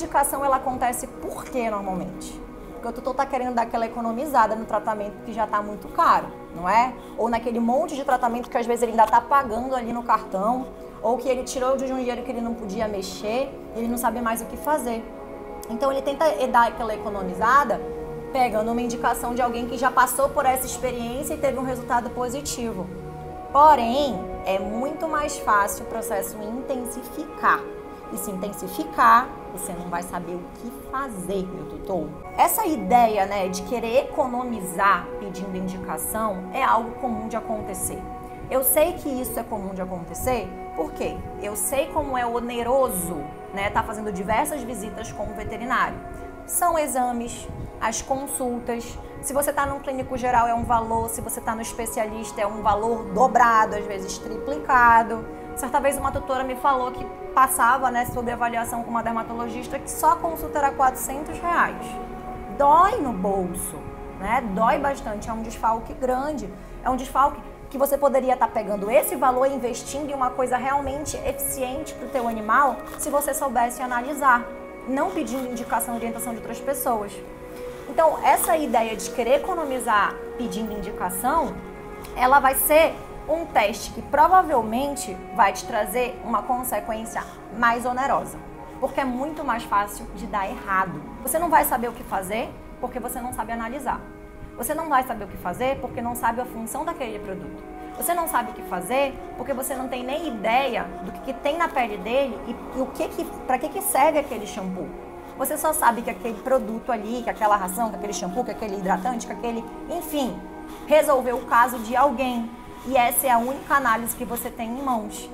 indicação ela acontece por quê normalmente? Porque o tutor está querendo dar aquela economizada no tratamento que já está muito caro, não é? Ou naquele monte de tratamento que às vezes ele ainda está pagando ali no cartão, ou que ele tirou de um dinheiro que ele não podia mexer, ele não sabe mais o que fazer. Então ele tenta dar aquela economizada pegando uma indicação de alguém que já passou por essa experiência e teve um resultado positivo. Porém, é muito mais fácil o processo intensificar. E se intensificar, você não vai saber o que fazer, meu tutor. Essa ideia, né, de querer economizar pedindo indicação é algo comum de acontecer. Eu sei que isso é comum de acontecer, porque eu sei como é oneroso, né, tá fazendo diversas visitas com o veterinário. São exames, as consultas. Se você está num clínico geral é um valor, se você está no especialista é um valor dobrado, às vezes triplicado. Certa vez uma tutora me falou que passava né, sobre avaliação com uma dermatologista que só a consulta era 400 reais. Dói no bolso, né? Dói bastante, é um desfalque grande. É um desfalque que você poderia estar tá pegando esse valor e investindo em uma coisa realmente eficiente para o teu animal se você soubesse analisar, não pedindo indicação e orientação de outras pessoas. Então, essa ideia de querer economizar pedindo indicação, ela vai ser um teste que provavelmente vai te trazer uma consequência mais onerosa, porque é muito mais fácil de dar errado. Você não vai saber o que fazer porque você não sabe analisar. Você não vai saber o que fazer porque não sabe a função daquele produto. Você não sabe o que fazer porque você não tem nem ideia do que, que tem na pele dele e, e o que, que para que, que serve aquele shampoo. Você só sabe que aquele produto ali, que aquela ração, que aquele shampoo, que aquele hidratante, que aquele, enfim, resolveu o caso de alguém. E essa é a única análise que você tem em mãos.